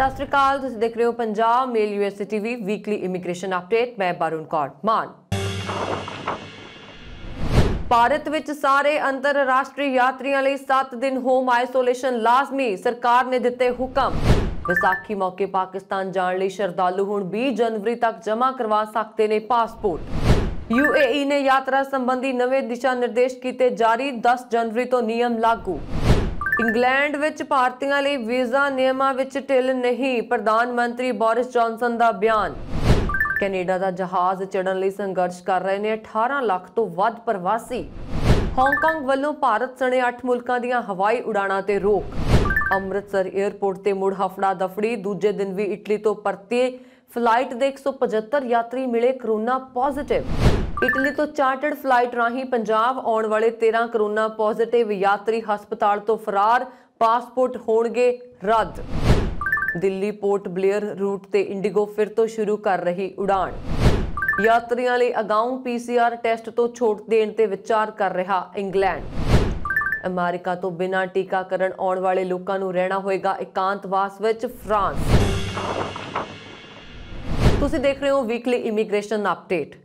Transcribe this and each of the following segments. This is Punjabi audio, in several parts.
ਸਤਿ ਸ਼੍ਰੀ ਅਕਾਲ, ਤੁਸੀਂ ਦੇਖ ਰਹੇ ਹੋ Punjab, mail USA TV weekly immigration update ਮੈਂ ਬਰੁਣ ਕੌਰ ਮਾਨ। ਭਾਰਤ ਵਿੱਚ ਸਾਰੇ ਅੰਤਰਰਾਸ਼ਟਰੀ ਯਾਤਰੀਆਂ ਲਈ 7 ਦਿਨ ਹੋਮ ਆਈਸੋਲੇਸ਼ਨ ਲਾਜ਼ਮੀ, ਸਰਕਾਰ ਨੇ ਦਿੱਤੇ ਹੁਕਮ। ਵਿਸਾਖੀ ਮੌਕੇ ਪਾਕਿਸਤਾਨ ਜਾਣ ਲਈ ਸ਼ਰਧਾਲੂ ਹੁਣ 20 ਜਨਵਰੀ ਤੱਕ ਜਮ੍ਹਾਂ ਕਰਵਾ ਸਕਦੇ ਨੇ ਪਾਸਪੋਰਟ। ਯੂਏਈ ਨੇ ਯਾਤਰਾ ਸੰਬੰਧੀ ਨਵੇਂ ਦਿਸ਼ਾ ਨਿਰਦੇਸ਼ ਕੀਤੇ ਜਾਰੀ 10 ਜਨਵਰੀ ਤੋਂ ਨਿਯਮ ਲਾਗੂ। ਇੰਗਲੈਂਡ ਵਿੱਚ ਭਾਰਤੀਆਂ ਲਈ ਵੀਜ਼ਾ ਨਿਯਮਾਂ ਵਿੱਚ ਢਿੱਲ ਨਹੀਂ, ਪ੍ਰਧਾਨ ਮੰਤਰੀ ਬੋਰਿਸ ਜੌਨਸਨ ਦਾ ਬਿਆਨ। ਕੈਨੇਡਾ ਦਾ ਜਹਾਜ਼ ਚੜਨ ਲਈ ਸੰਘਰਸ਼ ਕਰ ਰਹੇ ਨੇ 18 ਲੱਖ ਤੋਂ ਵੱਧ ਪ੍ਰਵਾਸੀ। ਹਾਂਗਕਾਂਗ ਵੱਲੋਂ ਭਾਰਤ ਸਣੇ 8 ਮੁਲਕਾਂ ਦੀਆਂ ਹਵਾਈ ਉਡਾਣਾਂ ਤੇ ਰੋਕ। ਅੰਮ੍ਰਿਤਸਰ 에ਅਰਪੋਰਟ ਤੇ ਮੁੜ ਹਫੜਾ ਦਫੜੀ ਦੂਜੇ ਦਿਨ ਵੀ ਇਟਲੀ ਤੋਂ ਪਰਤੇ ਫਲਾਈਟ ਦੇ 175 ਯਾਤਰੀ ਮਿਲੇ ਕਰੋਨਾ ਪੋਜ਼ਿਟਿਵ। ਇਟਲੀ ਤੋਂ ਚਾਰਟਰਡ ਫਲਾਈਟ ਰਾਹੀਂ ਪੰਜਾਬ ਆਉਣ ਵਾਲੇ 13 ਕਰੋਨਾ ਪੋਜ਼ਿਟਿਵ ਯਾਤਰੀ ਹਸਪਤਾਲ ਤੋਂ ਫਰਾਰ, ਪਾਸਪੋਰਟ ਹੋਣਗੇ ਰੱਦ। ਦਿੱਲੀ ਪੋਰਟ ਬਲੇਅਰ ਰੂਟ ਤੇ ਇੰਡੀਗੋ ਫਿਰ ਤੋਂ ਸ਼ੁਰੂ ਕਰ ਰਹੀ ਉਡਾਣ। ਯਾਤਰੀਆਂ ਲਈ ਅਗਾਊਂ ਪੀਸੀਆਰ ਟੈਸਟ ਤੋਂ ਛੋਟ ਦੇਣ ਤੇ ਵਿਚਾਰ ਕਰ ਰਿਹਾ ਇੰਗਲੈਂਡ। ਅਮਰੀਕਾ ਤੋਂ ਬਿਨਾਂ ਟੀਕਾਕਰਨ ਆਉਣ ਵਾਲੇ ਲੋਕਾਂ ਨੂੰ ਰਹਿਣਾ ਹੋਏਗਾ ਇਕਾਂਤਵਾਸ ਵਿੱਚ ਫਰਾਂਸ। ਤੁਸੀਂ ਦੇਖ ਰਹੇ ਹੋ ਵੀਕਲੀ ਇਮੀਗ੍ਰੇਸ਼ਨ ਅਪਡੇਟ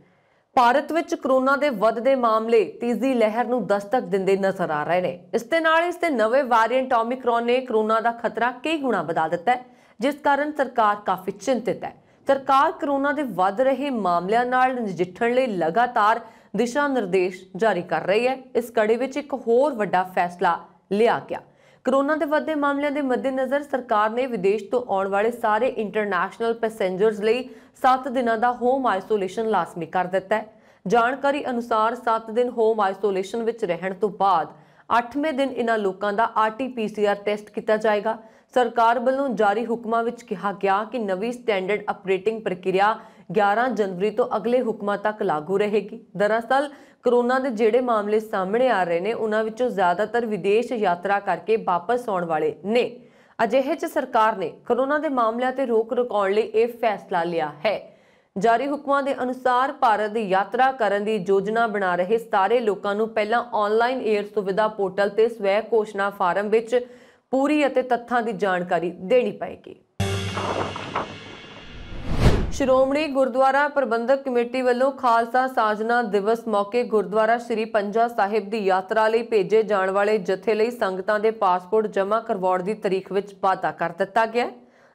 ਭਾਰਤ ਵਿੱਚ ਕਰੋਨਾ ਦੇ ਵੱਧਦੇ ਮਾਮਲੇ ਤੀਜੀ ਲਹਿਰ ਨੂੰ ਦਸਤਕ ਦਿੰਦੇ ਨਜ਼ਰ ਆ ਰਹੇ ਨੇ। ਇਸ ਦੇ ਨਾਲ ਇਸ ਦੇ ਨਵੇਂ ਵੇਰੀਐਂਟ ਓਮਿਕਰੋਨ ਨੇ ਕਰੋਨਾ ਦਾ ਖਤਰਾ ਕਈ ਗੁਣਾ ਵਧਾ ਦਿੱਤਾ ਹੈ, ਜਿਸ ਕਾਰਨ ਸਰਕਾਰ ਕਾਫੀ ਚਿੰਤਿਤ ਹੈ। ਸਰਕਾਰ ਕਰੋਨਾ ਦੇ ਵੱਧ ਰਹੇ ਮਾਮਲਿਆਂ ਨਾਲ ਨਜਿੱਠਣ ਲਈ ਲਗਾਤਾਰ ਦਿਸ਼ਾ ਨਿਰਦੇਸ਼ ਜਾਰੀ ਕਰ ਰਹੀ ਹੈ। ਇਸ ਕੜੀ ਵਿੱਚ ਇੱਕ ਹੋਰ ਵੱਡਾ ਫੈਸਲਾ ਲਿਆ ਗਿਆ। ਕਰੋਨਾ ਦੇ ਵੱਧਦੇ ਮਾਮਲਿਆਂ ਦੇ ਮੱਦੇਨਜ਼ਰ ਸਰਕਾਰ ਨੇ ਵਿਦੇਸ਼ ਤੋਂ ਆਉਣ ਵਾਲੇ ਸਾਰੇ ਇੰਟਰਨੈਸ਼ਨਲ ਪੈਸੇਂਜਰਸ ਲਈ 7 ਦਿਨਾਂ ਦਾ ਹੋਮ ਆਈਸੋਲੇਸ਼ਨ ਲਾਜ਼ਮੀ ਕਰ ਦਿੱਤਾ ਹੈ। ਜਾਣਕਾਰੀ ਅਨੁਸਾਰ 7 ਦਿਨ ਹੋਮ ਆਈਸੋਲੇਸ਼ਨ ਵਿੱਚ ਰਹਿਣ ਤੋਂ ਬਾਅਦ 8ਵੇਂ ਦਿਨ ਇਹਨਾਂ ਲੋਕਾਂ ਦਾ ਆਰਟੀਪੀਸੀਆਰ ਟੈਸਟ ਕੀਤਾ ਜਾਏਗਾ। ਸਰਕਾਰ ਵੱਲੋਂ ਜਾਰੀ ਹੁਕਮਾਂ ਵਿੱਚ ਕਿਹਾ ਗਿਆ ਕਿ ਨਵੀਂ ਸਟੈਂਡਰਡ ਆਪਰੇਟਿੰਗ ਪ੍ਰਕਿਰਿਆ 11 ਜਨਵਰੀ ਤੋਂ ਅਗਲੇ ਹੁਕਮਾਂ ਤੱਕ ਲਾਗੂ ਰਹੇਗੀ। ਦਰਅਸਲ, ਕਰੋਨਾ ਦੇ ਜਿਹੜੇ ਮਾਮਲੇ ਸਾਹਮਣੇ ਆ ਰਹੇ ਨੇ, ਉਹਨਾਂ ਵਿੱਚੋਂ ਜ਼ਿਆਦਾਤਰ ਵਿਦੇਸ਼ ਯਾਤਰਾ ਕਰਕੇ ਵਾਪਸ ਆਉਣ ਵਾਲੇ ਨੇ। ਅਜਿਹੇ 'ਚ ਸਰਕਾਰ ਨੇ ਕਰੋਨਾ ਦੇ ਮਾਮਲਿਆਂ ਤੇ ਰੋਕ ਰਕਾਉਣ ਲਈ ਇਹ ਫੈਸਲਾ ਲਿਆ ਹੈ। ਜਾਰੀ ਹੁਕਮਾਂ ਦੇ ਅਨੁਸਾਰ ਭਾਰਤ ਦੀ ਯਾਤਰਾ ਕਰਨ ਦੀ ਯੋਜਨਾ ਬਣਾ ਰਹੇ ਸਾਰੇ ਲੋਕਾਂ ਨੂੰ ਪਹਿਲਾਂ ਆਨਲਾਈਨ 에ਅਰ ਸੁਵਿਧਾ ਪੋਰਟਲ ਤੇ ਸਵੈ ਘੋਸ਼ਣਾ ਫਾਰਮ ਵਿੱਚ ਪੂਰੀ ਅਤੇ ਤੱਥਾਂ ਦੀ ਜਾਣਕਾਰੀ ਦੇਣੀ ਪਏਗੀ। ਸ਼੍ਰੋਮਣੀ ਗੁਰਦੁਆਰਾ ਪ੍ਰਬੰਧਕ ਕਮੇਟੀ ਵੱਲੋਂ ਖਾਲਸਾ ਸਾਜਨਾ ਦਿਵਸ ਮੌਕੇ ਗੁਰਦੁਆਰਾ ਸ੍ਰੀ ਪੰਜਾ ਸਾਹਿਬ ਦੀ ਯਾਤਰਾ ਲਈ ਭੇਜੇ ਜਾਣ ਵਾਲੇ ਜਥੇ ਲਈ ਸੰਗਤਾਂ ਦੇ ਪਾਸਪੋਰਟ ਜਮ੍ਹਾਂ ਕਰਵਾਉਣ ਦੀ ਤਾਰੀਖ ਵਿੱਚ ਵਾਧਾ ਕਰ ਦਿੱਤਾ ਗਿਆ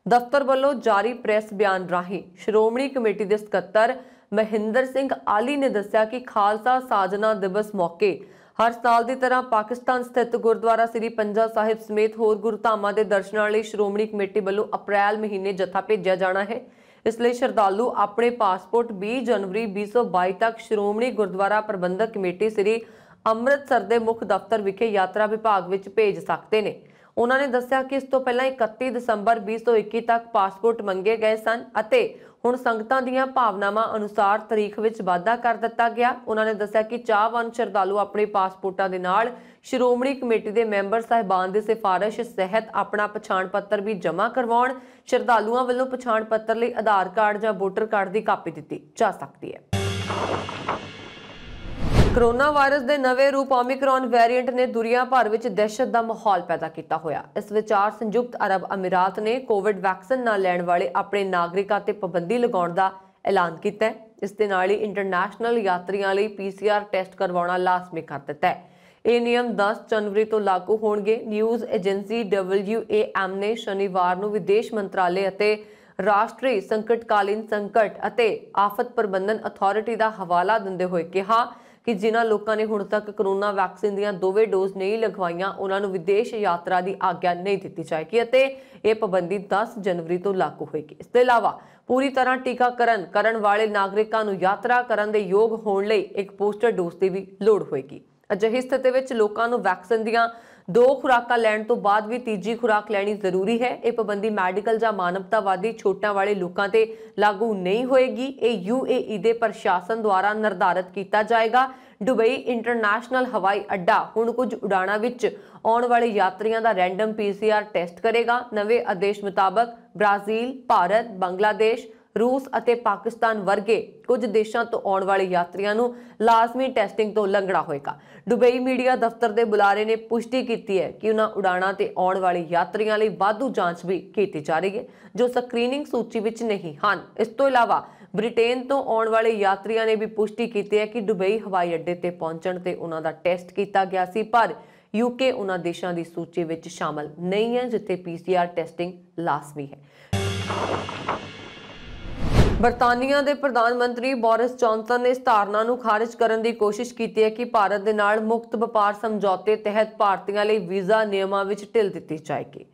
ਦਫ਼ਤਰ ਵੱਲੋਂ ਜਾਰੀ ਪ੍ਰੈਸ ਬਿਆਨ ਰਾਹੀਂ ਸ਼੍ਰੋਮਣੀ ਕਮੇਟੀ ਦੇ ਸਕੱਤਰ ਮਹਿੰਦਰ ਸਿੰਘ ਆਲੀ ਨੇ ਦੱਸਿਆ ਕਿ ਖਾਲਸਾ ਸਾਜਨਾ ਦਿਵਸ ਮੌਕੇ ਹਰ ਸਾਲ ਦੀ ਤਰ੍ਹਾਂ ਪਾਕਿਸਤਾਨ ਸਥਿਤ ਗੁਰਦੁਆਰਾ ਸ੍ਰੀ ਪੰਜਾ ਸਾਹਿਬ ਸਮੇਤ ਹੋਰ ਗੁਰਧਾਮਾਂ ਦੇ ਦਰਸ਼ਨਾਂ ਲਈ ਸ਼੍ਰੋਮਣੀ ਕਮੇਟੀ ਵੱਲੋਂ ਅਪ੍ਰੈਲ ਮਹੀਨੇ ਜਥਾ ਭੇਜਿਆ ਜਾਣਾ ਹੈ। ਇਸ ਲਈ ਸ਼ਰਧਾਲੂ ਆਪਣੇ ਪਾਸਪੋਰਟ 20 ਜਨਵਰੀ 2022 ਤੱਕ ਸ਼੍ਰੋਮਣੀ ਗੁਰਦੁਆਰਾ ਪ੍ਰਬੰਧਕ ਕਮੇਟੀ ਸ੍ਰੀ ਅੰਮ੍ਰਿਤਸਰ ਦੇ ਮੁੱਖ ਦਫ਼ਤਰ ਵਿਖੇ ਯਾਤਰਾ ਵਿਭਾਗ ਵਿੱਚ ਭੇਜ ਸਕਦੇ ਨੇ। ਉਹਨਾਂ ਨੇ ਦੱਸਿਆ ਕਿ ਇਸ ਤੋਂ ਪਹਿਲਾਂ 31 ਦਸੰਬਰ 2021 ਤੱਕ ਪਾਸਪੋਰਟ ਮੰਗੇ ਗਏ ਸਨ ਅਤੇ ਹੁਣ ਸੰਗਤਾਂ ਦੀਆਂ ਭਾਵਨਾਵਾਂ ਅਨੁਸਾਰ ਤਾਰੀਖ ਵਿੱਚ ਵਾਧਾ ਕਰ ਦਿੱਤਾ ਗਿਆ। ਉਹਨਾਂ ਨੇ ਦੱਸਿਆ ਕਿ ਚਾਹਵਾਨ ਸ਼ਰਧਾਲੂ ਆਪਣੇ ਪਾਸਪੋਰਟਾਂ ਦੇ ਨਾਲ ਸ਼੍ਰੋਮਣੀ ਕਮੇਟੀ ਦੇ ਮੈਂਬਰ ਸਾਹਿਬਾਨ ਦੀ ਸਿਫਾਰਿਸ਼, ਸਹਿਤ, ਆਪਣਾ ਪਛਾਣ ਪੱਤਰ ਵੀ ਜਮ੍ਹਾਂ ਕਰਵਾਉਣ, ਸ਼ਰਧਾਲੂਆਂ ਵੱਲੋਂ ਪਛਾਣ ਪੱਤਰ ਲਈ ਆਧਾਰ ਕਾਰਡ ਜਾਂ ਵੋਟਰ ਕਾਰਡ ਦੀ ਕਾਪੀ ਦਿੱਤੀ ਜਾ ਸਕਦੀ ਹੈ। ਕਰੋਨਾ ਵਾਇਰਸ ਦੇ ਨਵੇਂ ਰੂਪ ਓਮਿਕਰੋਨ ਵੇਰੀਐਂਟ ਨੇ ਦੁਨੀਆ ਭਰ ਵਿੱਚ ਦਹਿਸ਼ਤ ਦਾ ਮਾਹੌਲ ਪੈਦਾ ਕੀਤਾ ਹੋਇਆ। ਇਸ ਵਿਚਾਰ ਸੰਯੁਕਤ ਅਰਬ ਅਮੀਰਾਤ ਨੇ ਕੋਵਿਡ ਵੈਕਸੀਨ ਨਾ ਲੈਣ ਵਾਲੇ ਆਪਣੇ ਨਾਗਰਿਕਾਂ ਤੇ ਪਾਬੰਦੀ ਲਗਾਉਣ ਦਾ ਐਲਾਨ ਕੀਤਾ ਹੈ। ਇਸ ਦੇ ਨਾਲ ਹੀ ਇੰਟਰਨੈਸ਼ਨਲ ਯਾਤਰੀਆਂ ਲਈ ਪੀਸੀਆਰ ਟੈਸਟ ਕਰਵਾਉਣਾ ਲਾਜ਼ਮੀ ਕਰ ਦਿੱਤਾ ਹੈ। ਇਹ ਨਿਯਮ 10 ਜਨਵਰੀ ਤੋਂ ਲਾਗੂ ਹੋਣਗੇ। ਨਿਊਜ਼ ਏਜੰਸੀ WAM ਨੇ ਸ਼ਨੀਵਾਰ ਨੂੰ ਵਿਦੇਸ਼ ਮੰਤਰਾਲੇ ਅਤੇ ਰਾਸ਼ਟਰੀ ਸੰਕਟਕਾਲੀਨ ਸੰਕਟ ਅਤੇ ਆਫਤ ਪ੍ਰਬੰਧਨ ਅਥਾਰਟੀ ਦਾ ਹਵਾਲਾ ਦਿੰਦੇ ਹੋਏ ਕਿਹਾ ਕਿ ਜਿਨ੍ਹਾਂ ਲੋਕਾਂ ਨੇ ਹੁਣ ਤੱਕ ਕਰੋਨਾ ਵੈਕਸੀਨ ਦੀਆਂ ਦੋਵੇਂ ਡੋਜ਼ ਨਹੀਂ ਲਗਵਾਈਆਂ, ਉਹਨਾਂ ਨੂੰ ਵਿਦੇਸ਼ ਯਾਤਰਾ ਦੀ ਆਗਿਆ ਨਹੀਂ ਦਿੱਤੀ ਜਾਏਗੀ ਅਤੇ ਇਹ ਪਾਬੰਦੀ 10 ਜਨਵਰੀ ਤੋਂ ਲਾਗੂ ਹੋਏਗੀ। ਇਸ ਤੋਂ ਇਲਾਵਾ ਪੂਰੀ ਤਰ੍ਹਾਂ ਟੀਕਾਕਰਨ ਕਰਨ ਵਾਲੇ ਨਾਗਰਿਕਾਂ ਨੂੰ ਯਾਤਰਾ ਕਰਨ ਦੇ ਯੋਗ ਹੋਣ ਲਈ ਇੱਕ ਬੂਸਟਰ ਡੋਜ਼ ਦੀ ਵੀ ਲੋੜ ਹੋਏਗੀ। ਅਜਿਹੀ ਸਥਿਤੀ ਵਿੱਚ ਲੋਕਾਂ ਨੂੰ ਵੈਕਸੀਨ ਦੀਆਂ ਦੋ ਖੁਰਾਕਾਂ ਲੈਣ ਤੋਂ ਬਾਅਦ ਵੀ ਤੀਜੀ ਖੁਰਾਕ ਲੈਣੀ ਜ਼ਰੂਰੀ ਹੈ। ਇਹ ਪਾਬੰਦੀ ਮੈਡੀਕਲ ਜਾਂ ਮਾਨਵਤਾਵਾਦੀ ਛੋਟਾਂ ਵਾਲੇ ਲੋਕਾਂ ਤੇ ਲਾਗੂ ਨਹੀਂ ਹੋਏਗੀ। ਇਹ ਯੂਏਈ ਦੇ ਪ੍ਰਸ਼ਾਸਨ ਦੁਆਰਾ ਨਿਰਧਾਰਤ ਕੀਤਾ ਜਾਏਗਾ। ਦੁਬਈ ਇੰਟਰਨੈਸ਼ਨਲ ਹਵਾਈ ਅੱਡਾ ਹੁਣ ਕੁਝ ਉਡਾਣਾਂ ਵਿੱਚ ਆਉਣ ਵਾਲੇ ਯਾਤਰੀਆਂ ਦਾ ਰੈਂਡਮ ਪੀਸੀਆਰ ਟੈਸਟ ਕਰੇਗਾ। ਨਵੇਂ ਆਦੇਸ਼ ਮੁਤਾਬਕ ਬ੍ਰਾਜ਼ੀਲ, ਭਾਰਤ, ਬੰਗਲਾਦੇਸ਼ ਰੂਸ ਅਤੇ ਪਾਕਿਸਤਾਨ ਵਰਗੇ ਕੁਝ ਦੇਸ਼ਾਂ ਤੋਂ ਆਉਣ ਵਾਲੇ ਯਾਤਰੀਆਂ ਨੂੰ ਲਾਜ਼ਮੀ ਟੈਸਟਿੰਗ ਤੋਂ ਲੰਘਣਾ ਹੋਏਗਾ। ਦੁਬਈ ਮੀਡੀਆ ਦਫ਼ਤਰ ਦੇ ਬੁਲਾਰੇ ਨੇ ਪੁਸ਼ਟੀ ਕੀਤੀ ਹੈ ਕਿ ਉਹਨਾਂ ਉਡਾਣਾਂ ਤੇ ਆਉਣ ਵਾਲੇ ਯਾਤਰੀਆਂ ਲਈ ਵਾਧੂ ਜਾਂਚ ਵੀ ਕੀਤੀ ਜਾ ਰਹੀ ਹੈ, ਜੋ ਸਕਰੀਨਿੰਗ ਸੂਚੀ ਵਿੱਚ ਨਹੀਂ ਹਨ। ਇਸ ਤੋਂ ਇਲਾਵਾ ਬ੍ਰਿਟੇਨ ਤੋਂ ਆਉਣ ਵਾਲੇ ਯਾਤਰੀਆਂ ਨੇ ਵੀ ਪੁਸ਼ਟੀ ਕੀਤੀ ਹੈ ਕਿ ਦੁਬਈ ਹਵਾਈ ਅੱਡੇ ਤੇ ਪਹੁੰਚਣ ਤੇ ਉਹਨਾਂ ਦਾ ਟੈਸਟ ਕੀਤਾ ਗਿਆ ਸੀ, ਪਰ ਯੂਕੇ ਉਹਨਾਂ ਦੇਸ਼ਾਂ ਦੀ ਸੂਚੀ ਵਿੱਚ ਸ਼ਾਮਲ ਨਹੀਂ ਹੈ, ਜਿੱਥੇ ਪੀਸੀਆਰ ਟੈਸਟਿੰਗ ਲਾਜ਼ਮੀ ਹੈ। ਬਰਤਾਨੀਆ ਦੇ ਪ੍ਰਧਾਨ ਮੰਤਰੀ ਬੋਰਿਸ ਜੌਨਸਨ ਨੇ ਇਸ ਧਾਰਨਾ ਨੂੰ ਖਾਰਜ ਕਰਨ ਦੀ ਕੋਸ਼ਿਸ਼ ਕੀਤੀ ਹੈ ਕਿ ਭਾਰਤ ਦੇ ਨਾਲ ਮੁਕਤ ਵਪਾਰ ਸਮਝੌਤੇ ਤਹਿਤ ਭਾਰਤੀਆਂ ਲਈ ਵੀਜ਼ਾ ਨਿਯਮਾਂ ਵਿੱਚ ਢਿੱਲ ਦਿੱਤੀ ਜਾਏਗੀ।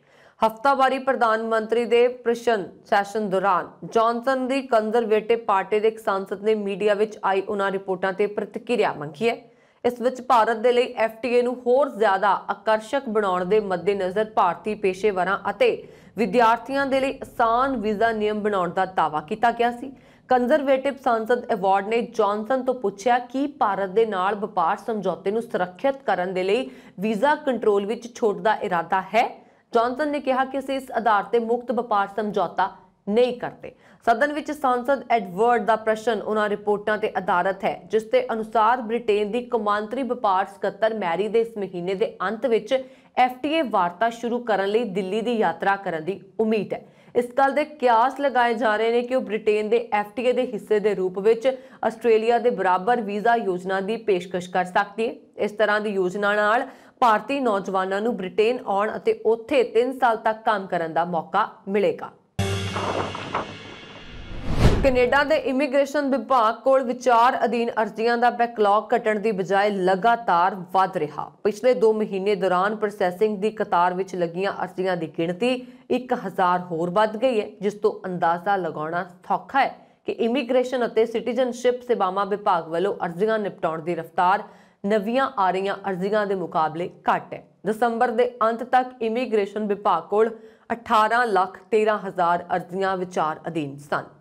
ਹਫਤਾਵਾਰੀ ਪ੍ਰਧਾਨ ਮੰਤਰੀ ਦੇ ਪ੍ਰਸ਼ਨ ਸੈਸ਼ਨ ਦੌਰਾਨ ਜੌਨਸਨ ਦੀ ਕੰਜ਼ਰਵੇਟਿਵ ਪਾਰਟੀ ਦੇ ਇੱਕ ਸੰਸਦ ਨੇ ਮੀਡੀਆ ਵਿੱਚ ਆਈ ਉਹਨਾਂ ਰਿਪੋਰਟਾਂ ਤੇ ਪ੍ਰਤੀਕਿਰਿਆ ਮੰਗੀ ਹੈ। ਇਸ ਵਿੱਚ ਭਾਰਤ ਦੇ ਲਈ ਐਫਟੀਏ ਨੂੰ ਹੋਰ ਜ਼ਿਆਦਾ ਆਕਰਸ਼ਕ ਬਣਾਉਣ ਦੇ ਮੱਦੇਨਜ਼ਰ ਭਾਰਤੀ ਪੇਸ਼ੇਵਰਾਂ ਅਤੇ ਵਿਦਿਆਰਥੀਆਂ ਦੇ ਲਈ ਆਸਾਨ ਵੀਜ਼ਾ ਨਿਯਮ ਬਣਾਉਣ ਦਾ ਦਾਅਵਾ ਕੀਤਾ ਗਿਆ ਸੀ। ਕੰਜ਼ਰਵੇਟਿਵ ਸੰਸਦ ਅਵਾਰਡ ਨੇ ਜੌਨਸਨ ਤੋਂ ਪੁੱਛਿਆ ਕਿ ਭਾਰਤ ਦੇ ਨਾਲ ਵਪਾਰ ਸਮਝੌਤੇ ਨੂੰ ਸੁਰੱਖਿਅਤ ਕਰਨ ਦੇ ਲਈ ਵੀਜ਼ਾ ਕੰਟਰੋਲ ਵਿੱਚ ਛੋਟ ਦਾ ਇਰਾਦਾ ਹੈ। ਜੌਨਸਨ ਨੇ ਕਿਹਾ ਕਿ ਅਸੀਂ ਇਸ ਆਧਾਰ ਤੇ ਮੁਕਤ ਵਪਾਰ ਸਮਝੌਤਾ ਨਹੀਂ ਕਰਦੇ। ਸਦਨ ਵਿੱਚ ਸੰਸਦ ਐਡਵਰਡ ਦਾ ਪ੍ਰਸ਼ਨ ਉਹਨਾਂ ਰਿਪੋਰਟਾਂ ਤੇ ਆਧਾਰਿਤ ਹੈ, ਜਿਸ ਦੇ ਅਨੁਸਾਰ ਬ੍ਰਿਟੇਨ ਦੀ ਕੌਮਾਂਤਰੀ ਵਪਾਰ ਸਕੱਤਰ ਮੈਰੀ ਦੇ ਇਸ ਮਹੀਨੇ ਦੇ ਅੰਤ ਵਿੱਚ ਐਫਟੀਏ ਵਾਰਤਾ ਸ਼ੁਰੂ ਕਰਨ ਲਈ ਦਿੱਲੀ ਦੀ ਯਾਤਰਾ ਕਰਨ ਦੀ ਉਮੀਦ ਹੈ। ਇਸ ਗੱਲ ਦੇ ਕਿਆਸ ਲਗਾਏ ਜਾ ਰਹੇ ਨੇ ਕਿ ਉਹ ਬ੍ਰਿਟੇਨ ਦੇ ਐਫਟੀਏ ਦੇ ਹਿੱਸੇ ਦੇ ਰੂਪ ਵਿੱਚ ਆਸਟ੍ਰੇਲੀਆ ਦੇ ਬਰਾਬਰ ਵੀਜ਼ਾ ਯੋਜਨਾ ਦੀ ਪੇਸ਼ਕਸ਼ ਕਰ ਸਕਦੀ ਹੈ। ਇਸ ਤਰ੍ਹਾਂ ਦੀ ਯੋਜਨਾ ਨਾਲ ਭਾਰਤੀ ਨੌਜਵਾਨਾਂ ਨੂੰ ਬ੍ਰਿਟੇਨ ਆਉਣ ਅਤੇ ਉੱਥੇ 3 ਸਾਲ ਤੱਕ ਕੰਮ ਕਰਨ ਦਾ ਮੌਕਾ ਮਿਲੇਗਾ। ਕੈਨੇਡਾ ਦੇ ਇਮੀਗ੍ਰੇਸ਼ਨ ਵਿਭਾਗ ਕੋਲ ਵਿਚਾਰ ਅਧੀਨ ਅਰਜ਼ੀਆਂ ਦਾ ਬੈਕਲੌਗ ਘਟਣ ਦੀ ਬਜਾਏ ਲਗਾਤਾਰ ਵਧ ਰਿਹਾ। ਪਿਛਲੇ 2 ਮਹੀਨੇ ਦੌਰਾਨ ਪ੍ਰੋਸੈਸਿੰਗ ਦੀ ਕਤਾਰ ਵਿੱਚ ਲੱਗੀਆਂ ਅਰਜ਼ੀਆਂ ਦੀ ਗਿਣਤੀ 1000 ਹੋਰ ਵੱਧ ਗਈ ਹੈ, ਜਿਸ ਤੋਂ ਅੰਦਾਜ਼ਾ ਲਗਾਉਣਾ ਸੌਖਾ ਹੈ ਕਿ ਇਮੀਗ੍ਰੇਸ਼ਨ ਅਤੇ ਸਿਟੀਜ਼ਨਸ਼ਿਪ ਸੇਵਾਵਾਂ ਵਿਭਾਗ ਵੱਲੋਂ ਅਰਜ਼ੀਆਂ ਨਿਪਟਾਉਣ ਦੀ ਰਫ਼ਤਾਰ ਨਵੀਆਂ ਆ ਰਹੀਆਂ ਅਰਜ਼ੀਆਂ ਦੇ ਮੁਕਾਬਲੇ ਘੱਟ ਹੈ। ਦਸੰਬਰ ਦੇ ਅੰਤ ਤੱਕ ਇਮੀਗ੍ਰੇਸ਼ਨ ਵਿਭਾਗ ਕੋਲ 18 ਲੱਖ 13 ਹਜ਼ਾਰ ਅਰਜ਼ੀਆਂ ਵਿਚਾਰ ਅਧੀਨ ਸਨ।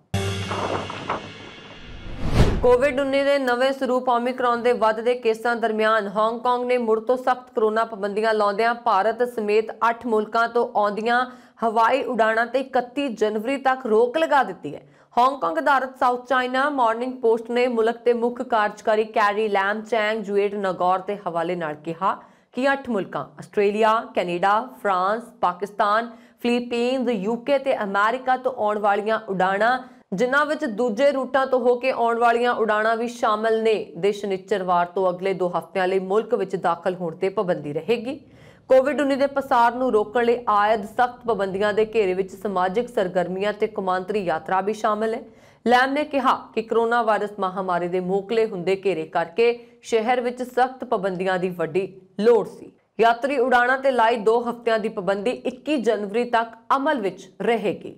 ਕੋਵਿਡ-19 ਦੇ ਨਵੇਂ ਸਰੂਪ ਓਮਿਕਰੌਨ ਦੇ ਵੱਧਦੇ ਕੇਸਾਂ ਦਰਮਿਆਨ ਹਾਂਗਕਾਂਗ ਨੇ ਮੁੜ ਤੋਂ ਸਖਤ ਕਰੋਨਾ ਪਾਬੰਦੀਆਂ ਲਾਉਂਦਿਆਂ ਭਾਰਤ ਸਮੇਤ 8 ਮੁਲਕਾਂ ਤੋਂ ਆਉਂਦੀਆਂ ਹਵਾਈ ਉਡਾਣਾਂ ਤੇ 31 ਜਨਵਰੀ ਤੱਕ ਰੋਕ ਲਗਾ ਦਿੱਤੀ ਹੈ। ਹਾਂਗਕਾਂਗ ਅਧਾਰਤ ਸਾਊਥ ਚਾਈਨਾ ਮਾਰਨਿੰਗ ਪੋਸਟ ਨੇ ਮੁਲਕ ਦੇ ਮੁੱਖ ਕਾਰਜਕਾਰੀ ਕੈਰੀ ਲੈਮ ਚੈਂਗ, ਜੂਏਟ ਨਗੌਰ ਦੇ ਹਵਾਲੇ ਨਾਲ ਕਿਹਾ ਕਿ 8 ਮੁਲਕਾਂ Australia, Canada, France, Pakistan Philippines UK ਤੇ ਅਮਰੀਕਾ ਤੋਂ ਆਉਣ ਵਾਲੀਆਂ ਉਡਾਣਾਂ ਜਿਨ੍ਹਾਂ ਵਿੱਚ ਦੂਜੇ ਰੂਟਾਂ ਤੋਂ ਹੋ ਕੇ ਆਉਣ ਵਾਲੀਆਂ ਉਡਾਣਾਂ ਵੀ ਸ਼ਾਮਲ ਨੇ। ਦੇ ਸ਼ਨੀਚਰਵਾਰ ਤੋਂ ਅਗਲੇ 2 ਹਫ਼ਤਿਆਂ ਲਈ ਮੁਲਕ ਵਿੱਚ ਦਾਖਲ ਹੋਣ ਤੇ ਪਾਬੰਦੀ ਰਹੇਗੀ। ਕੋਵਿਡ-19 ਦੇ ਪਸਾਰ ਨੂੰ ਰੋਕਣ ਲਈ ਆਇਦ ਸਖਤ ਪਾਬੰਦੀਆਂ ਦੇ ਘੇਰੇ ਵਿੱਚ ਸਮਾਜਿਕ ਸਰਗਰਮੀਆਂ ਤੇ ਕੌਮਾਂਤਰੀ ਯਾਤਰਾ ਵੀ ਸ਼ਾਮਲ ਹੈ। ਲੈਮ ਨੇ ਕਿਹਾ ਕਿ ਕਰੋਨਾ ਵਾਇਰਸ ਮਹਾਮਾਰੀ ਦੇ ਮੋਕਲੇ ਹੁੰਦੇ ਘੇਰੇ ਕਰਕੇ ਸ਼ਹਿਰ ਵਿੱਚ ਸਖਤ ਪਾਬੰਦੀਆਂ ਦੀ ਵੱਡੀ ਲੋੜ ਸੀ। ਯਾਤਰੀ ਉਡਾਣਾਂ ਤੇ ਲਾਈ 2 ਹਫ਼ਤਿਆਂ ਦੀ ਪਾਬੰਦੀ 21 ਜਨਵਰੀ ਤੱਕ ਅਮਲ ਵਿੱਚ ਰਹੇਗੀ।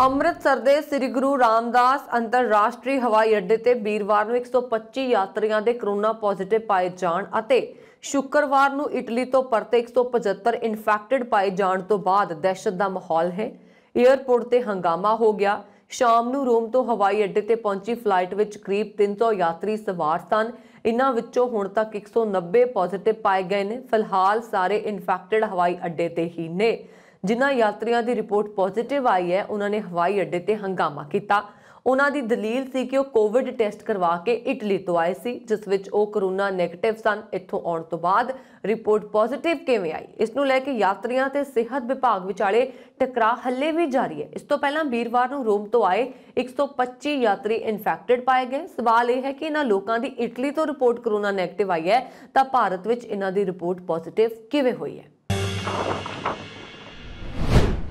ਅੰਮ੍ਰਿਤਸਰ ਦੇ ਸ੍ਰੀ ਗੁਰੂ ਰਾਮਦਾਸ ਅੰਤਰਰਾਸ਼ਟਰੀ ਹਵਾਈ ਅੱਡੇ ਤੇ ਵੀਰਵਾਰ ਨੂੰ 125 ਯਾਤਰੀਆਂ ਦੇ ਕਰੋਨਾ ਪੋਜ਼ਿਟਿਵ ਪਾਏ ਜਾਣ ਅਤੇ ਸ਼ੁੱਕਰਵਾਰ ਨੂੰ ਇਟਲੀ ਤੋਂ ਪਰਤੇ 175 ਇਨਫੈਕਟਡ ਪਾਏ ਜਾਣ ਤੋਂ ਬਾਅਦ ਦਹਿਸ਼ਤ ਦਾ ਮਾਹੌਲ ਹੈ। 에ਅਰਪੋਰਟ ਤੇ ਹੰਗਾਮਾ ਹੋ ਗਿਆ। ਸ਼ਾਮ ਨੂੰ ਰੋਮ ਤੋਂ ਹਵਾਈ ਅੱਡੇ ਤੇ ਪਹੁੰਚੀ ਫਲਾਈਟ ਵਿੱਚ ਕਰੀਬ 300 ਯਾਤਰੀ ਸਵਾਰ ਸਨ। ਇਨ੍ਹਾਂ ਵਿੱਚੋਂ ਹੁਣ ਤੱਕ 190 ਪੋਜ਼ਿਟਿਵ ਪਾਏ ਗਏ ਨੇ। ਫਿਲਹਾਲ ਸਾਰੇ ਇਨਫੈਕਟਡ ਹਵਾਈ ਅੱਡੇ ਤੇ ਹੀ ਨੇ। ਜਿਨ੍ਹਾਂ ਯਾਤਰੀਆਂ ਦੀ ਰਿਪੋਰਟ ਪੋਜ਼ਿਟਿਵ ਆਈ ਹੈ, ਉਹਨਾਂ ਨੇ ਹਵਾਈ ਅੱਡੇ ਤੇ ਹੰਗਾਮਾ ਕੀਤਾ। ਉਹਨਾਂ ਦੀ ਦਲੀਲ ਸੀ ਕਿ ਉਹ ਕੋਵਿਡ ਟੈਸਟ ਕਰਵਾ ਕੇ ਇਟਲੀ ਤੋਂ ਆਏ ਸੀ, ਜਿਸ ਵਿੱਚ ਉਹ ਕਰੋਨਾ 네ਗੇਟਿਵ ਸਨ। ਇੱਥੋਂ ਆਉਣ ਤੋਂ ਬਾਅਦ ਰਿਪੋਰਟ ਪੋਜ਼ਿਟਿਵ ਕਿਵੇਂ ਆਈ? ਇਸ ਨੂੰ ਲੈ ਕੇ ਯਾਤਰੀਆਂ ਤੇ ਸਿਹਤ ਵਿਭਾਗ ਵਿਚਾਲੇ ਟਕਰਾਅ ਹੱਲੇ ਵੀ ਜਾਰੀ ਹੈ। ਇਸ ਤੋਂ ਪਹਿਲਾਂ ਵੀਰਵਾਰ ਨੂੰ ਰੋਮ ਤੋਂ ਆਏ 125 ਯਾਤਰੀ ਇਨਫੈਕਟਡ ਪਾਏ ਗਏ। ਸਵਾਲ ਇਹ ਹੈ ਕਿ ਇਹਨਾਂ ਲੋਕਾਂ ਦੀ ਇਟਲੀ ਤੋਂ ਰਿਪੋਰਟ ਕਰੋਨਾ 네ਗੇਟਿਵ ਆਈ ਹੈ, ਤਾਂ ਭਾਰਤ ਵਿੱਚ ਇਹਨਾਂ ਦੀ ਰਿਪੋਰਟ ਪੋਜ਼ਿਟਿਵ ਕਿਵੇਂ ਹੋਈ ਹੈ?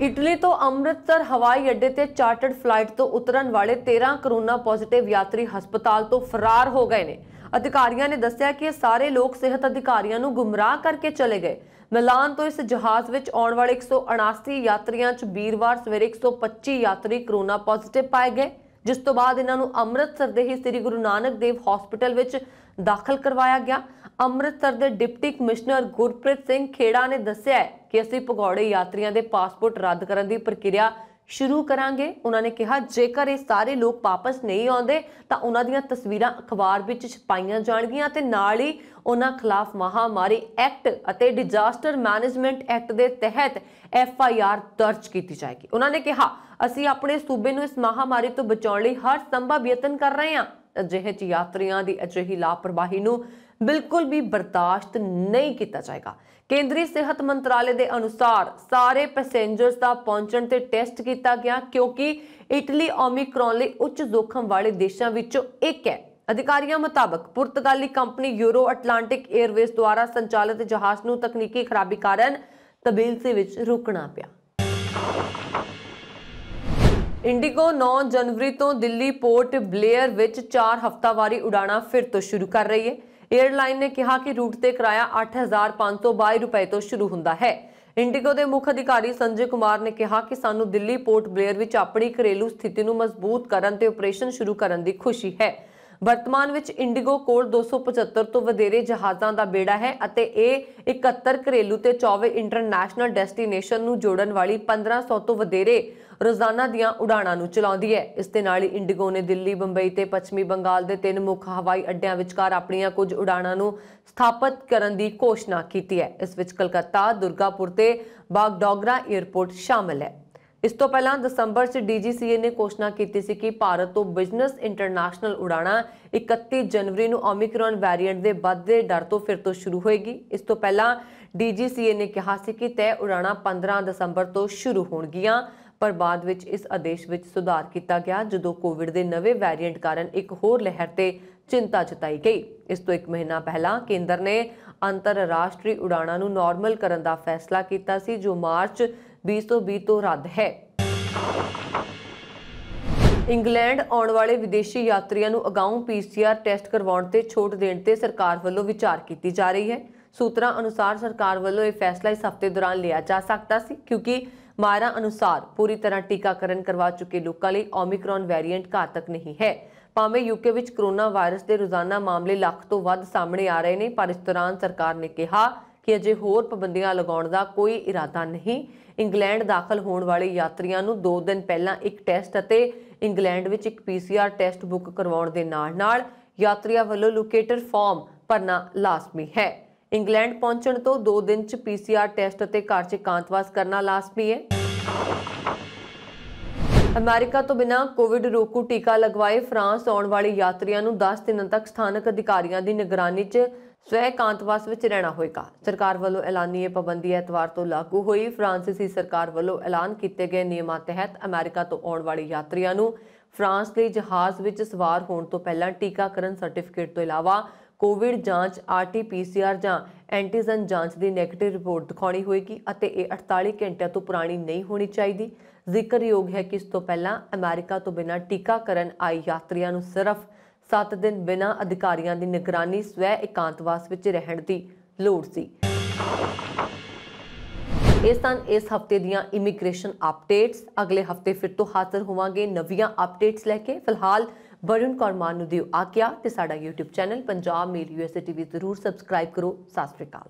ਇਟਲੀ ਤੋਂ ਅੰਮ੍ਰਿਤਸਰ ਹਵਾਈ ਅੱਡੇ ਤੇ ਚਾਰਟਰਡ ਫਲਾਈਟ ਤੋਂ ਉਤਰਨ ਵਾਲੇ 13 ਕਰੋਨਾ ਪੋਜ਼ਿਟਿਵ ਯਾਤਰੀ ਹਸਪਤਾਲ ਤੋਂ ਫਰਾਰ ਹੋ ਗਏ ਨੇ। ਅਧਿਕਾਰੀਆਂ ਨੇ ਦੱਸਿਆ ਕਿ ਇਹ ਸਾਰੇ ਲੋਕ ਸਿਹਤ ਅਧਿਕਾਰੀਆਂ ਨੂੰ ਗੁੰਮਰਾਹ ਕਰਕੇ ਚਲੇ ਗਏ। ਮਿਲਾਨ ਤੋਂ ਇਸ ਜਹਾਜ਼ ਵਿੱਚ ਆਉਣ ਵਾਲੇ 179 ਯਾਤਰੀਆਂ 'ਚ ਵੀਰਵਾਰ ਸਵੇਰੇ 125 ਯਾਤਰੀ ਕਰੋਨਾ ਪੋਜ਼ਿਟਿਵ ਪਾਏ ਗਏ, ਜਿਸ ਤੋਂ ਬਾਅਦ ਇਹਨਾਂ ਨੂੰ ਅੰਮ੍ਰਿਤਸਰ ਦੇ ਹੀ ਸ੍ਰੀ ਗੁਰੂ ਨਾਨਕ ਦੇਵ ਹਸਪੀਟਲ ਵਿੱਚ ਦਾਖਲ ਕਰਵਾਇਆ ਗਿਆ। ਅੰਮ੍ਰਿਤਸਰ ਦੇ ਡਿਪਟੀ ਕਮਿਸ਼ਨਰ ਗੁਰਪ੍ਰੀਤ ਸਿੰਘ ਖੇੜਾ ਨੇ ਦੱਸਿਆ ਹੈ ਕਿ ਅਸੀਂ ਭਗੌੜੇ ਯਾਤਰੀਆਂ ਦੇ ਪਾਸਪੋਰਟ ਰੱਦ ਕਰਨ ਦੀ ਪ੍ਰਕਿਰਿਆ ਸ਼ੁਰੂ ਕਰਾਂਗੇ। ਉਹਨਾਂ ਨੇ ਕਿਹਾ, ਜੇਕਰ ਇਹ ਸਾਰੇ ਲੋਕ ਵਾਪਸ ਨਹੀਂ ਆਉਂਦੇ, ਤਾਂ ਉਹਨਾਂ ਦੀਆਂ ਤਸਵੀਰਾਂ ਅਖਬਾਰ ਵਿੱਚ ਛਪਾਈਆਂ ਜਾਣਗੀਆਂ ਤੇ ਨਾਲ ਹੀ ਉਹਨਾਂ ਖਿਲਾਫ ਮਹਾਮਾਰੀ ਐਕਟ ਅਤੇ ਡਿਜ਼ਾਸਟਰ ਮੈਨੇਜਮੈਂਟ ਐਕਟ ਦੇ ਤਹਿਤ ਐਫ ਆਈ ਆਰ ਦਰਜ ਕੀਤੀ ਜਾਏਗੀ। ਉਹਨਾਂ ਨੇ ਕਿਹਾ, ਅਸੀਂ ਆਪਣੇ ਸੂਬੇ ਨੂੰ ਇਸ ਮਹਾਮਾਰੀ ਤੋਂ ਬਚਾਉਣ ਲਈ ਹਰ ਸੰਭਵ ਯਤਨ ਕਰ ਰਹੇ ਹਾਂ। ਅਜਿਹੇ ਚ ਯਾਤਰੀਆਂ ਦੀ ਅਜਿਹੀ ਲਾਪਰਵਾਹੀ ਨੂੰ ਬਿਲਕੁਲ ਵੀ ਬਰਦਾਸ਼ਤ ਨਹੀਂ ਕੀਤਾ ਜਾਏਗਾ। ਕੇਂਦਰੀ ਸਿਹਤ ਮੰਤਰਾਲੇ ਦੇ ਅਨੁਸਾਰ ਸਾਰੇ ਪੈਸੇਂਜਰਸ ਦਾ ਪਹੁੰਚਣ ਤੇ ਟੈਸਟ ਕੀਤਾ ਗਿਆ ਕਿਉਂਕਿ ਇਟਲੀ ਓਮਿਕਰੌਨ ਲਈ ਉੱਚ ਜੋਖਮ ਵਾਲੇ ਦੇਸ਼ਾਂ ਵਿੱਚੋਂ ਇੱਕ ਹੈ। ਅਧਿਕਾਰੀਆਂ ਮੁਤਾਬਕ ਪੁਰਤਗਾਲੀ ਕੰਪਨੀ ਯੂਰੋ ਅਟਲਾਂਟਿਕ 에ਅਰਵੇਜ਼ ਦੁਆਰਾ ਸੰਚਾਲਿਤ ਜਹਾਜ਼ ਨੂੰ ਤਕਨੀਕੀ ਖਰਾਬੀ ਕਾਰਨ ਤਬੀਲਸੀ ਵਿੱਚ ਰੁਕਣਾ ਪਿਆ। ਇੰਡੀਗੋ 9 ਜਨਵਰੀ ਤੋਂ ਦਿੱਲੀ ਪੋਰਟ ਬਲੇਅਰ ਵਿੱਚ 4 ਹਫ਼ਤਾਵਾਰੀ ਉਡਾਣਾਂ ਫਿਰ ਤੋਂ ਸ਼ੁਰੂ ਕਰ ਰਹੀ ਹੈ। ਏਅਰਲਾਈਨ ਨੇ ਕਿਹਾ ਕਿ ਰੂਟ ਤੇ ਕਿਰਾਇਆ 8522 ਰੁਪਏ ਤੋਂ ਸ਼ੁਰੂ ਹੁੰਦਾ ਹੈ। ਇੰਡੀਗੋ ਦੇ ਮੁੱਖ ਅਧਿਕਾਰੀ ਸੰਜੇ ਕੁਮਾਰ ਨੇ ਕਿਹਾ ਕਿ ਸਾਨੂੰ ਦਿੱਲੀ ਪੋਰਟ ਬਲੇਅਰ ਵਿੱਚ ਆਪਣੀ ਘਰੇਲੂ ਸਥਿਤੀ ਨੂੰ ਮਜ਼ਬੂਤ ਕਰਨ ਤੇ ਆਪਰੇਸ਼ਨ ਸ਼ੁਰੂ ਕਰਨ ਦੀ ਖੁਸ਼ੀ ਹੈ। ਵਰਤਮਾਨ ਵਿੱਚ ਇੰਡੀਗੋ ਕੋਲ 275 ਤੋਂ ਵਧੇਰੇ ਜਹਾਜ਼ਾਂ ਦਾ ਬੇੜਾ ਹੈ ਅਤੇ ਇਹ 71 ਘਰੇਲੂ ਤੇ 24 ਇੰਟਰਨੈਸ਼ਨਲ ਡੈਸਟੀਨੇਸ਼ਨ ਨੂੰ ਜੋੜਨ ਵਾਲੀ 1500 ਤੋਂ ਵਧੇਰੇ ਰੋਜ਼ਾਨਾ ਦੀਆਂ ਉਡਾਣਾਂ ਨੂੰ ਚਲਾਉਂਦੀ ਹੈ। ਇਸ ਦੇ ਨਾਲ ਹੀ ਇੰਡੀਗੋ ਨੇ ਦਿੱਲੀ, ਬੰਬਈ ਤੇ ਪੱਛਮੀ ਬੰਗਾਲ ਦੇ ਤਿੰਨ ਮੁੱਖ ਹਵਾਈ ਅੱਡਿਆਂ ਵਿਚਕਾਰ ਆਪਣੀਆਂ ਕੁਝ ਉਡਾਣਾਂ ਨੂੰ ਸਥਾਪਿਤ ਕਰਨ ਦੀ ਘੋਸ਼ਣਾ ਕੀਤੀ ਹੈ। ਇਸ ਵਿੱਚ ਕਲਕੱਤਾ, ਦੁਰਗਾਪੁਰ ਤੇ ਬਾਗਡੋਗਰਾ 에ਅਰਪੋਰਟ ਸ਼ਾਮਲ ਹੈ। ਇਸ ਤੋਂ ਪਹਿਲਾਂ ਦਸੰਬਰ 'ਚ ਡੀਜੀਸੀਏ ਨੇ ਘੋਸ਼ਣਾ ਕੀਤੀ ਸੀ ਕਿ ਭਾਰਤ ਤੋਂ ਬਿਜ਼ਨਸ ਇੰਟਰਨੈਸ਼ਨਲ ਉਡਾਣਾਂ 31 ਜਨਵਰੀ ਨੂੰ ਓਮਿਕਰੋਨ ਵੈਰੀਐਂਟ ਦੇ ਵੱਧਦੇ ਡਰ ਤੋਂ ਫਿਰ ਤੋਂ ਸ਼ੁਰੂ ਹੋਏਗੀ। ਇਸ ਤੋਂ ਪਹਿਲਾਂ ਡੀਜੀਸੀਏ ਨੇ ਕਿਹਾ ਸੀ ਕਿ ਤੈਅ ਉਡਾਣਾਂ 15 ਦਸੰਬਰ ਤੋਂ ਸ਼ੁਰੂ ਹੋਣਗੀਆਂ। ਪਰ ਬਾਅਦ ਵਿੱਚ ਇਸ ਆਦੇਸ਼ ਵਿੱਚ ਸੁਧਾਰ ਕੀਤਾ ਗਿਆ, ਜਦੋਂ ਕੋਵਿਡ ਦੇ ਨਵੇਂ ਵੈਰੀਐਂਟ ਕਾਰਨ ਇੱਕ ਹੋਰ ਲਹਿਰ ਤੇ ਚਿੰਤਾ ਜਤਾਈ ਗਈ। ਇਸ ਤੋਂ ਇੱਕ ਮਹੀਨਾ ਪਹਿਲਾਂ ਕੇਂਦਰ ਨੇ ਅੰਤਰਰਾਸ਼ਟਰੀ ਉਡਾਣਾਂ ਨੂੰ ਨਾਰਮਲ ਕਰਨ ਦਾ ਫੈਸਲਾ ਕੀਤਾ ਸੀ, ਜੋ ਮਾਰਚ 2020 ਤੋਂ ਰੱਦ ਹੈ। ਇੰਗਲੈਂਡ ਆਉਣ ਵਾਲੇ ਵਿਦੇਸ਼ੀ ਯਾਤਰੀਆਂ ਨੂੰ ਅਗਾਊਂ ਪੀਸੀਆਰ ਟੈਸਟ ਕਰਵਾਉਣ ਤੇ ਛੋਟ ਦੇਣ ਤੇ ਸਰਕਾਰ ਵੱਲੋਂ ਵਿਚਾਰ ਕੀਤੀ ਜਾ ਰਹੀ ਹੈ। ਸੂਤਰਾਂ ਅਨੁਸਾਰ ਸਰਕਾਰ ਵੱਲੋਂ ਇਹ ਫੈਸਲਾ ਇਸ ਹਫ਼ਤੇ ਦੌਰਾਨ ਲਿਆ ਜਾ ਸਕਦਾ ਸੀ, ਕਿਉਂਕਿ ਮਾਇਰਾ ਅਨੁਸਾਰ ਪੂਰੀ ਤਰ੍ਹਾਂ ਟੀਕਾਕਰਨ ਕਰਵਾ ਚੁੱਕੇ ਲੋਕਾਂ ਲਈ ਓਮਿਕਰੌਨ ਵੈਰੀਐਂਟ ਘਾਤਕ ਨਹੀਂ ਹੈ। ਭਾਵੇਂ ਯੂਕੇ ਵਿੱਚ ਕਰੋਨਾ ਵਾਇਰਸ ਦੇ ਰੋਜ਼ਾਨਾ ਮਾਮਲੇ ਲੱਖ ਤੋਂ ਵੱਧ ਸਾਹਮਣੇ ਆ ਰਹੇ ਨੇ, ਪਰ ਇਸ ਦੌਰਾਨ ਸਰਕਾਰ ਨੇ ਕਿਹਾ ਕਿ ਅਜੇ ਹੋਰ ਪਾਬੰਦੀਆਂ ਲਗਾਉਣ ਦਾ ਕੋਈ ਇਰਾਦਾ ਨਹੀਂ। ਇੰਗਲੈਂਡ ਦਾਖਲ ਹੋਣ ਵਾਲੇ ਯਾਤਰੀਆਂ ਨੂੰ 2 ਦਿਨ ਪਹਿਲਾਂ ਇੱਕ ਟੈਸਟ ਅਤੇ ਇੰਗਲੈਂਡ ਵਿੱਚ ਇੱਕ ਪੀਸੀਆਰ ਟੈਸਟ ਬੁੱਕ ਕਰਵਾਉਣ ਦੇ ਨਾਲ-ਨਾਲ ਯਾਤਰੀਆਂ ਵੱਲੋਂ ਲੋਕੇਟਰ ਫਾਰਮ ਭਰਨਾ ਲਾਜ਼ਮੀ ਹੈ। ਇੰਗਲੈਂਡ ਪਹੁੰਚਣ ਤੋਂ 2 ਦਿਨ 'ਚ ਪੀਸੀਆਰ ਟੈਸਟ ਅਤੇ ਘਰ 'ਚ ਇਕਾਂਤਵਾਸ ਕਰਨਾ ਲਾਜ਼ਮੀ ਹੈ ਅਮਰੀਕਾ ਤੋਂ ਬਿਨਾਂ ਕੋਵਿਡ ਰੋਕੂ ਟੀਕਾ ਲਗਵਾਏ ਫਰਾਂਸ ਆਉਣ ਵਾਲੇ ਯਾਤਰੀਆਂ ਨੂੰ 10 ਦਿਨਾਂ ਤੱਕ ਸਥਾਨਕ ਅਧਿਕਾਰੀਆਂ ਦੀ ਨਿਗਰਾਨੀ 'ਚ ਸਵੈ ਇਕਾਂਤਵਾਸ ਵਿੱਚ ਰਹਿਣਾ ਹੋਏਗਾ। ਸਰਕਾਰ ਵੱਲੋਂ ਐਲਾਨੀ ਇਹ ਪਾਬੰਦੀ ਐਤਵਾਰ ਤੋਂ ਲਾਗੂ ਹੋਈ। ਫਰਾਂਸੀਸੀ ਸਰਕਾਰ ਵੱਲੋਂ ਐਲਾਨ ਕੀਤੇ ਗਏ ਨਿਯਮਾਂ ਤਹਿਤ ਅਮਰੀਕਾ ਤੋਂ ਆਉਣ ਵਾਲੇ ਯਾਤਰੀਆਂ ਨੂੰ ਫਰਾਂਸ ਲਈ ਜਹਾਜ਼ ਵਿੱਚ ਸਵਾਰ ਹੋਣ ਤੋਂ ਪਹਿਲਾਂ ਟੀਕਾਕਰਨ ਸਰਟੀਫਿਕੇਟ ਤੋਂ ਇਲਾਵਾ ਕੋਵਿਡ ਜਾਂਚ ਆਰਟੀ-ਪੀਸੀਆਰ ਜਾਂ ਐਂਟੀਜਨ ਜਾਂਚ ਦੀ ਨੈਗੇਟਿਵ ਰਿਪੋਰਟ ਦਿਖਾਉਣੀ ਹੋਏਗੀ ਅਤੇ ਇਹ 48 ਘੰਟਿਆਂ ਤੋਂ ਪੁਰਾਣੀ ਨਹੀਂ ਹੋਣੀ ਚਾਹੀਦੀ। ਜ਼ਿਕਰਯੋਗ ਹੈ ਕਿ ਇਸ ਤੋਂ ਪਹਿਲਾਂ ਅਮਰੀਕਾ ਤੋਂ ਬਿਨਾਂ ਟੀਕਾਕਰਨ ਆਏ ਯਾਤਰੀਆਂ ਨੂੰ ਸਿਰਫ 7 ਦਿਨ ਬਿਨਾਂ ਅਧਿਕਾਰੀਆਂ ਦੀ ਨਿਗਰਾਨੀ ਸਵੈ ਇਕਾਂਤਵਾਸ ਵਿੱਚ ਰਹਿਣ ਦੀ ਲੋੜ ਸੀ। ਇਹ ਸਨ ਇਸ ਹਫ਼ਤੇ ਦੀਆਂ ਇਮੀਗ੍ਰੇਸ਼ਨ ਅਪਡੇਟਸ ਅਗਲੇ ਹਫ਼ਤੇ ਫਿਰ ਤੋਂ ਹਾਜ਼ਰ ਹੋਵਾਂਗੇ ਨਵੀਆਂ ਅਪਡੇਟਸ ਲੈ ਕੇ। ਫਿਲਹਾਲ ਵਰੁਣ ਕੌਰਮਾਨ ਨੂੰ ਦਿਓ ਆਗਿਆ ਤੇ ਸਾਡਾ YouTube channel Punjab mail USA TV ਜ਼ਰੂਰ ਸਬਸਕ੍ਰਾਈਬ ਕਰੋ। ਸਤਿ ਸ਼੍ਰੀ ਅਕਾਲ।